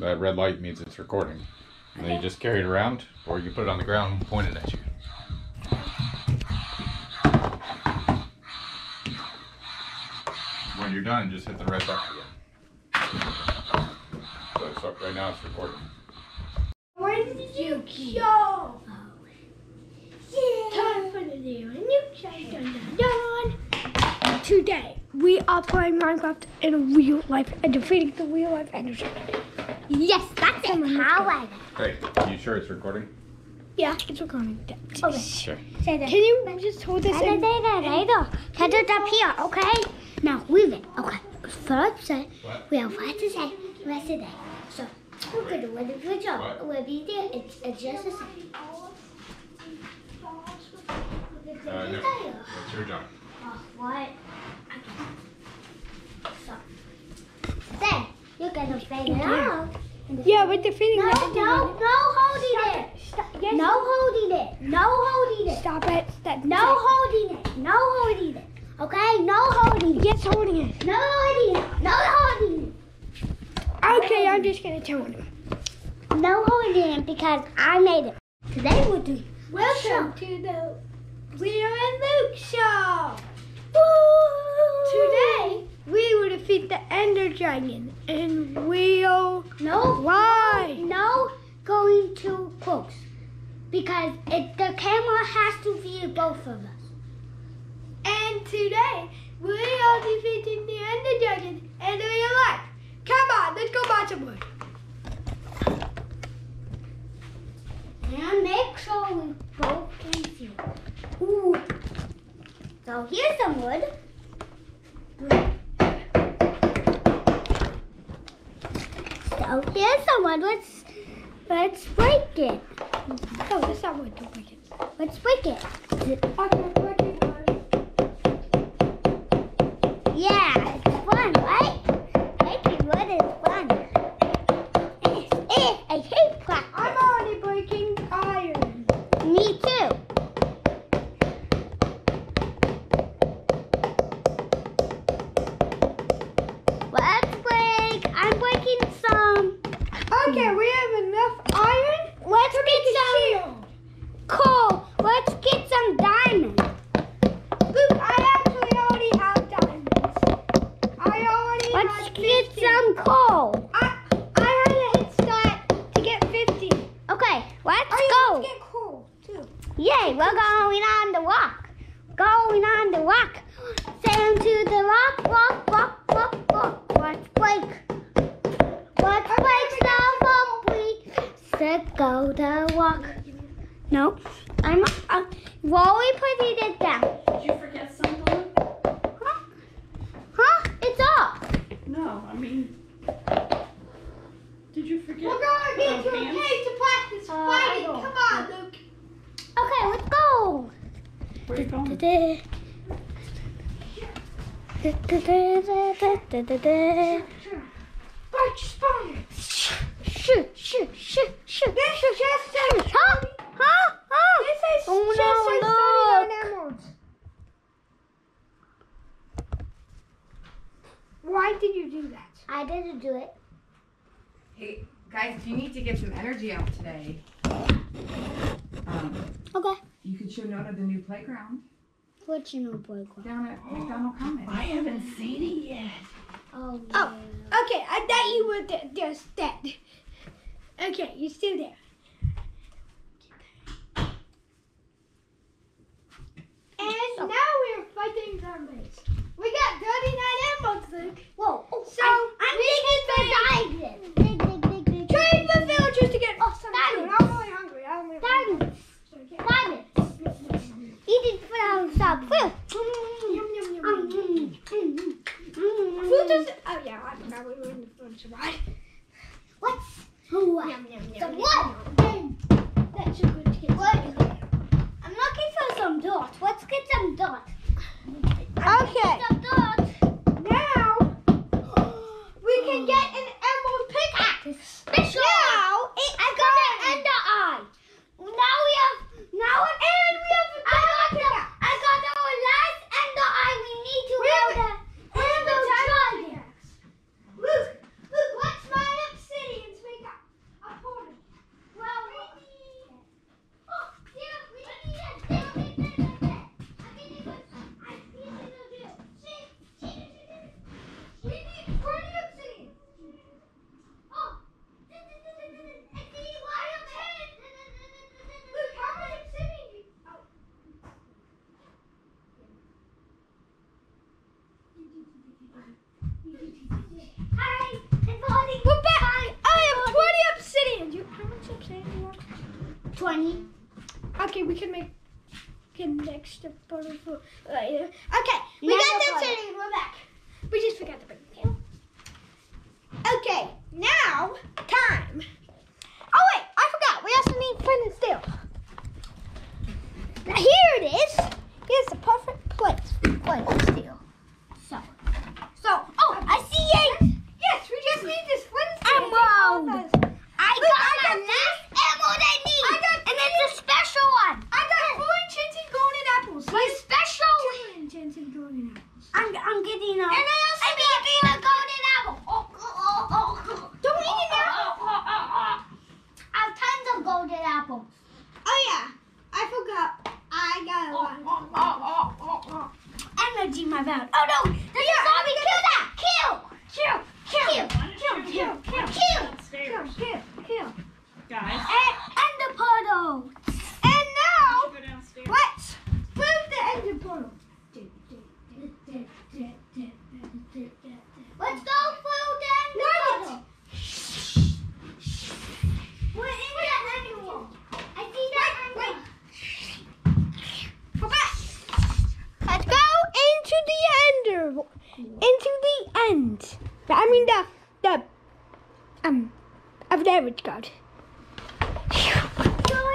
That red light means it's recording. And then you just carry it around, or you put it on the ground and point it at you. When you're done, just hit the red button again. So right now, it's recording. When did you show? Time for the new show. Today we are playing Minecraft in real life and defeating the real life Dragon. Yes, that's Come on, it. let's How go. I Hey, you sure it's recording? Yeah, it's recording. Okay. Sure. say that. Can you just hold this in? Head it up here, okay? Now leave it. Okay. First say we have what to say the rest of the day. So we're gonna do a good job. What? We'll be there. It's, it's just a second. Uh, no. What's your job? Oh, what? Okay. So then you're gonna fade it out. Yeah, we're defeating No, the no, Ender no Dragon. holding it. Stop. Yes. No holding it. No holding it. Stop it. Stop. No holding it. No holding it. Okay? No holding it. Yes, holding it. No holding it. No holding it. Okay, I'm just gonna turn him. it. No holding it because I made it. Today we'll do. Welcome to the Leo and Luke show. Today we will defeat the Ender Dragon, and we'll No. Why? No going too close. Because it, the camera has to view both of us. And today, we are defeating the Ender Dragon in real life. Come on, let's go buy some wood. And make sure we both can see. Ooh. So here's some wood. So here's someone. Let's let's break it. Oh, that's not wood. Don't break it. Let's break it. Okay, get 50. some. I, I had a head start to get 50. Okay, let's Oh, go. get coal, too. Yay, we're going on the walk. Going on the walk. Down to the rock, walk, walk, walk, walk. Let's break. Let's break the complete. Set go the walk. No, I'm uh, Wally putting it down. Did you forget something? Huh? Huh? It's off. No, I mean, did you forget? We're going the into a pants? cave to practice Uh, fighting. I don't. Come on, Luke. Okay, let's go. Where you going? Da-da. Da-da-da-da-da-da-da. Spider. Shoot, shoot, shoot, shoot. This is just a... Huh? Huh? Huh? This is Oh, no, a 39 look. emeralds. Why did you do that? I didn't do it. Hey, guys, you need to get some energy out today. Um, Okay. you could show Nona the new playground What you know, boy? down at McDonald Commons. I haven't seen it yet. Oh, Oh. Okay, I thought you were th- just dead. Okay, you're still there. And oh. now we're fighting zombies. We got 39 emeralds, Luke. Whoa. Oh, So, I'm, I'm we digging for the. Okay,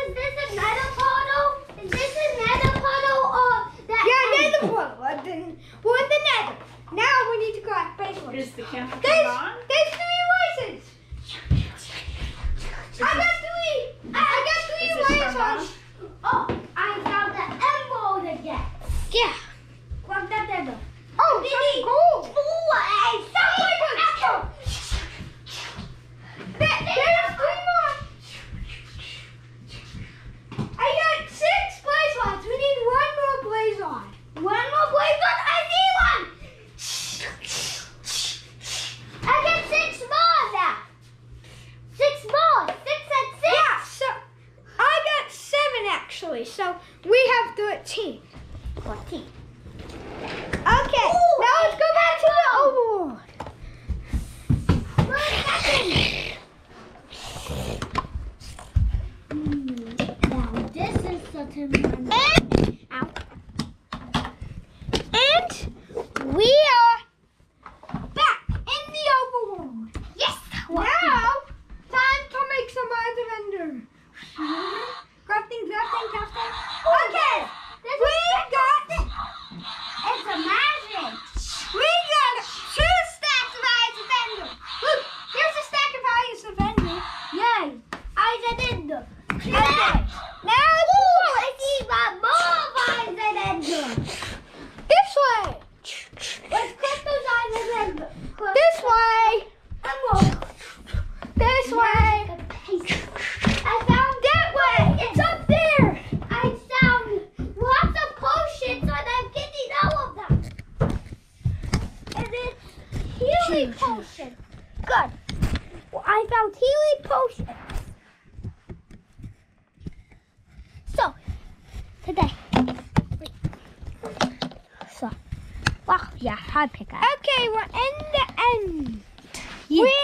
is this a nether portal? Is this a nether portal or that? Yeah, end? nether portal. We're in the nether. Now we need to go out backwards. Is the camera there's, on? There's three voices. I got three. I, I got three voices. Oh, I found the emerald again. Yeah. Grab that emerald. Oh, Diddy. actually. So we have 13. 14. Okay, Ooh, now let's go back to the overworld. mm, now this is such a I found healing potions. So, today. So, wow, yeah, hard up. Okay, we're in the end. Yeah. We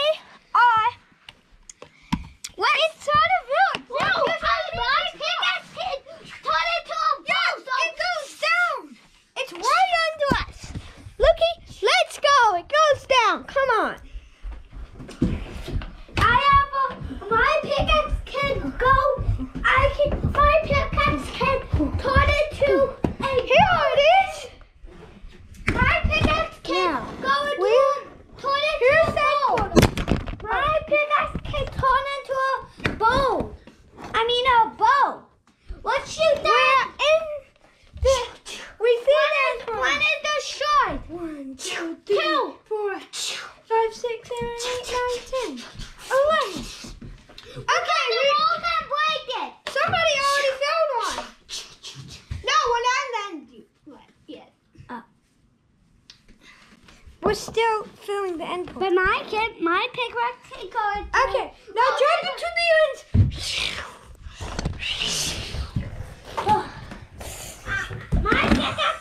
We're still filling the end. But my kid, my pick rock take card. Okay, now oh, drop to the end. Oh. Ah, my pick